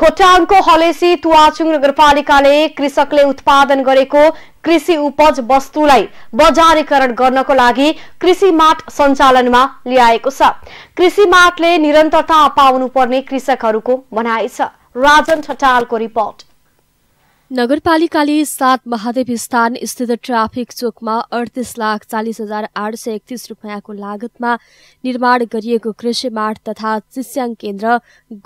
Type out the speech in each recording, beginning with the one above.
खोटाङको हलेसी तुवाचुङ नगरपालिकाले कृषकले उत्पादन गरेको कृषि उपज वस्तुलाई बजारीकरण गर्नको लागि कृषि माट सञ्चालनमा ल्याएको छ। कृषि माटले निरन्तरता पाउनुपर्ने कृषकहरूको भनाइ छ। राजन ठटालको रिपोर्ट। नगरपालिकाले सात महादेव स्थान स्थित ट्राफिक चोकमा अडतिस लाख चालिस हजार आठ सय एकतिस रुपियाँको लागतमा निर्माण गरिएको कृषि माठ तथा चिस्याङ केन्द्र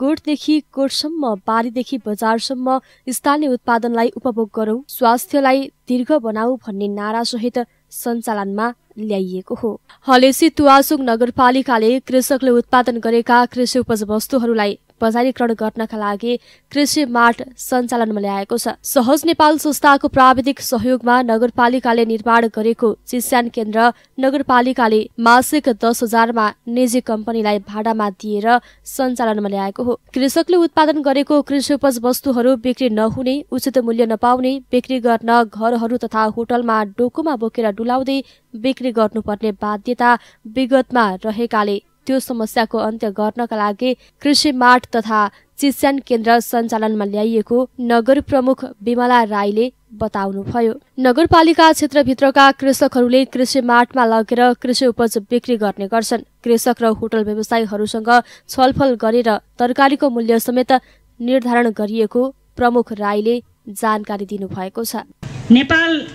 गोठदेखि कोटसम्म बारीदेखि बजारसम्म स्थानीय उत्पादनलाई उपभोग गरौं स्वास्थ्यलाई दीर्घ बनाऊ भन्ने नारासहित सञ्चालनमा ल्याइएको हो। हलेसी तुवासुङ नगरपालिकाले कृषकले उत्पादन गरेका कृषि उपज वस्तुहरूलाई बजारीकरण गर्नका लागि कृषि मार्ट सञ्चालनमा ल्याएको छ। सहज नेपाल संस्थाको प्राविधिक सहयोगमा नगरपालिकाले निर्माण गरेको चिस्यान केन्द्र नगरपालिकाले मासिक दस हजारमा निजी कम्पनीलाई भाडामा दिएर सञ्चालनमा ल्याएको हो। कृषकले उत्पादन गरेको कृषि उपज वस्तुहरू बिक्री नहुने उचित मूल्य नपाउने बिक्री गर्न घरहरू तथा होटलमा डोकोमा बोकेर डुलाउँदै बिक्री गर्नुपर्ने बाध्यता विगतमा रहेकाले त्यो समस्याको अन्त्य गर्नका लागि कृषि माठ तथा चिस्यान केन्द्र सञ्चालनमा ल्याइएको नगर प्रमुख विमला राईले बताउनुभयो। नगरपालिका क्षेत्रभित्रका कृषकहरूले कृषि माटमा लगेर कृषि उपज बिक्री गर्ने गर्छन्। कृषक र होटल व्यवसायीहरूसँग छलफल गरेर तरकारीको मूल्य समेत निर्धारण गरिएको प्रमुख राईले जानकारी दिनुभएको छ। नेपाल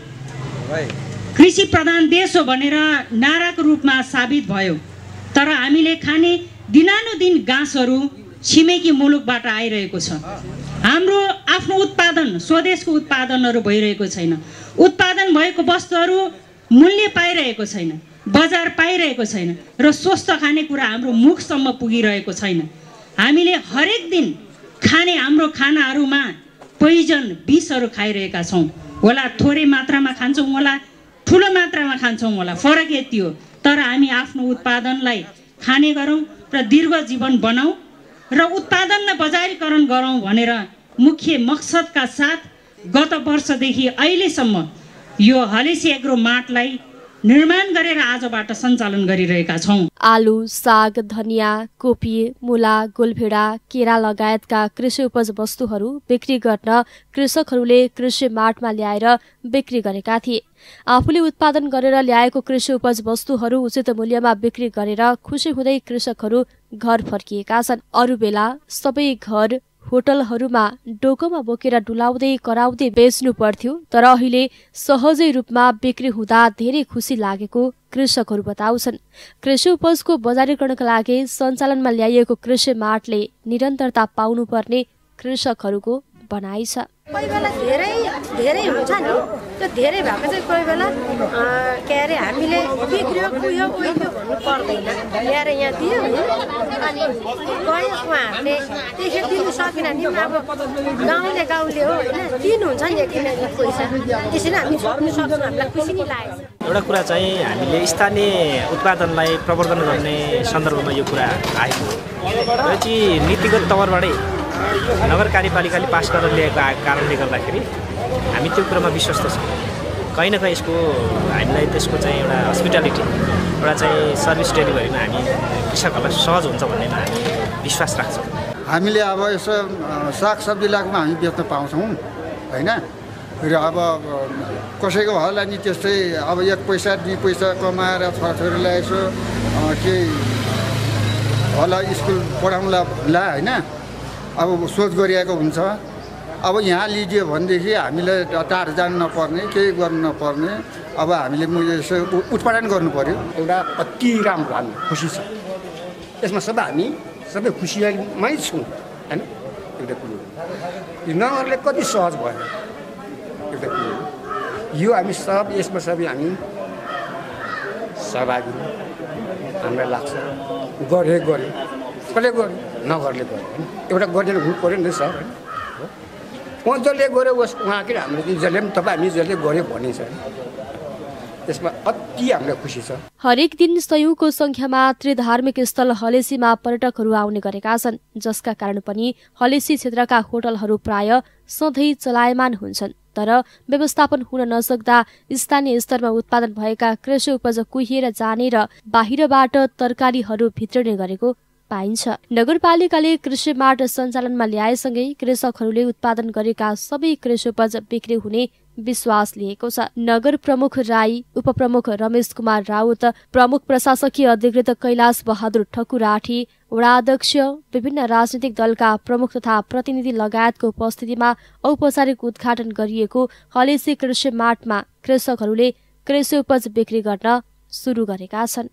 कृषि प्रधान देश हो भनेर नाराको रूपमा साबित भयो। तर हामीले खाने दिनानुदिन घाँसहरू छिमेकी मुलुकबाट आइरहेको छ। हाम्रो आफ्नो उत्पादन स्वदेशको उत्पादनहरू भइरहेको छैन। उत्पादन भएको वस्तुहरू मूल्य पाइरहेको छैन बजार पाइरहेको छैन र स्वस्थ खानेकुरा हाम्रो मुखसम्म पुगिरहेको छैन। हामीले हरेक दिन खाने हाम्रो खानाहरूमा पोइजन विषहरू खाइरहेका छौँ। होला थोरै मात्रामा खान्छौँ होला ठुलो मात्रामा खान्छौँ होला। फरक यति हो। तर हामी आफ्नो उत्पादनलाई खाने गरौँ र दीर्घ जीवन बनाऊ र उत्पादनलाई बजारीकरण गरौँ भनेर मुख्य मकसदका साथ गत वर्षदेखि अहिलेसम्म यो हलेसी एग्रो माटलाई निर्माण गरेर आजबाट सञ्चालन गरिरहेका छौँ। आलु साग धनियाँ कोपी मुला गोलभेडा केरा लगायतका कृषि उपज वस्तुहरू बिक्री गर्न कृषकहरूले कृषि माटमा ल्याएर बिक्री गरेका थिए। आफूले उत्पादन गरेर ल्याएको कृषि उपज वस्तुहरू उचित मूल्यमा बिक्री गरेर खुसी हुँदै कृषकहरू घर फर्किएका छन्। अरू बेला सबै घर होटलहरूमा डोकोमा बोकेर डुलाउँदै कराउँदै बेच्नु पर्थ्यो तर अहिले सहजै रूपमा बिक्री हुँदा धेरै खुसी लागेको कृषकहरू बताउँछन्। कृषि उपजको बजारीकरणका लागि सञ्चालनमा ल्याइएको कृषि मार्टले निरन्तरता पाउनुपर्ने कृषकहरूको भनाइ छ। कोही बेला धेरै धेरै हुन्छ नि। त्यो धेरै भएको चाहिँ कोही बेला के अरे हामीले बिग्रियो कुयो उयो भन्नु पर्दैन। ल्याएर यहाँ दियो अनि गयो उहाँहरूले। त्यसरी दिनु सकेन भने अब गाउँले गाउँले हो होइन? दिनुहुन्छ नि किनकि पैसा। त्यसरी हामी सक्नु सक्छौँ हामीलाई खुसी नै लागेको एउटा कुरा चाहिँ हामीले स्थानीय उत्पादनलाई प्रवर्धन गर्ने सन्दर्भमा यो कुरा आएको हो यो चाहिँ नीतिगत तवरबाटै नगर कार्यपालिकाले पास गरेर ल्याएको कारणले गर्दाखेरि हामी त्यो कुरामा विश्वस्त छौँ। कहीँ न कहीँ यसको हामीलाई त्यसको चाहिँ एउटा हस्पिटालिटी एउटा चाहिँ सर्भिस डेलिभरीमा हामी कृषकहरूलाई सहज हुन्छ भन्नेमा हामी विश्वास राख्छौँ। हामीले अब यसो सागसब्जी लागेकोमा हामी बेच्न पाउँछौँ होइन? र अब कसैको होला नि त्यस्तै अब एक पैसा दुई पैसा कमाएर छोराछोरीलाई यसो केही होला स्कुल पढाउँला ला होइन? अब सोच गरिएको हुन्छ। अब यहाँ लिजियो भनेदेखि हामीलाई टाढो जानु नपर्ने केही गर्नु नपर्ने। अब हामीले यसो उत्पादन गर्नु पऱ्यो एउटा अति राम्रो हामी खुसी छ। यसमा सबै हामी सबै खुसीमै छौँ होइन? एउटा कुरो। नगरले कति सहज भयो? एउटा कुरो। यो हामी सब यसमा सबै हामी सहभागी। हामीलाई लाग्छ। गरे गऱ्यो कसले गर्यो नगरले गर्यो होइन। एउटा गरेर हुनु पऱ्यो नि सर। होइन जसले गऱ्यो उस उहाँ किन हामीले जसले पनि तपाईँ हामी जसले गऱ्यो भने छ त्यसमा अति खुसी छ। हरेक दिन सयौंको संख्यामा त्रिधार्मिक स्थल हलेसीमा पर्यटकहरू आउने गरेका छन्। जसका कारण पनि हलेसी क्षेत्रका होटलहरू प्राय सधैँ चलायमान हुन्छन्। तर व्यवस्थापन हुन नसक्दा स्थानीय स्तरमा उत्पादन भएका कृषि उपज कुहिएर जाने र बाहिरबाट तरकारीहरू भित्रने गरेको पाइन्छ। नगरपालिकाले कृषि मार्ट सञ्चालनमा ल्याएसँगै कृषकहरूले उत्पादन गरेका सबै कृषि उपज बिक्री हुने विश्वास लिएको छ। नगर प्रमुख राई उपप्रमुख रमेश कुमार राउत प्रमुख प्रशासकीय अधिकृत कैलाश बहादुर ठकुराठी वडा अध्यक्ष विभिन्न राजनीतिक दलका प्रमुख तथा प्रतिनिधि लगायतको उपस्थितिमा औपचारिक उद्घाटन गरिएको हलेसी कृषि मार्टमा कृषकहरूले कृषि उपज बिक्री गर्न सुरु गरेका छन्।